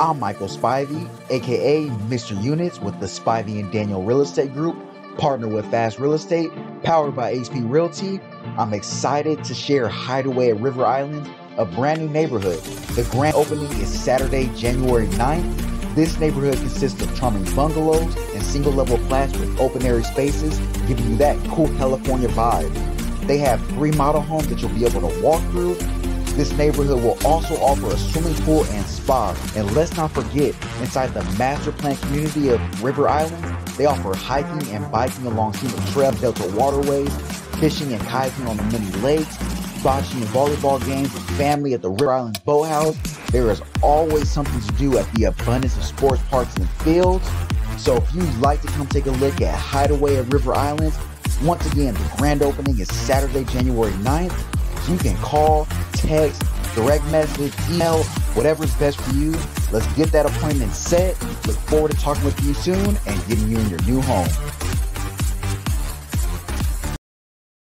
I'm Michael Spivey, aka Mr. Units with the Spivey and Daniel Real Estate Group, partner with Fast Real Estate, powered by eXp Realty. I'm excited to share Hideaway at River Island, a brand new neighborhood. The grand opening is Saturday, January 9th. This neighborhood consists of charming bungalows and single level flats with open area spaces, giving you that cool California vibe. They have three model homes that you'll be able to walk through. This neighborhood will also offer a swimming pool and spa. And let's not forget, inside the master plan community of River Islands, they offer hiking and biking along scenic trail delta waterways, fishing and kayaking on the many lakes, bocce and volleyball games with family at the River Island Boathouse. There is always something to do at the abundance of sports parks and fields. So if you'd like to come take a look at Hideaway at River Islands, once again, the grand opening is Saturday, January 9th. So you can call, text, direct message, email, whatever's best for you. Let's get that appointment set. Look forward to talking with you soon and getting you in your new home.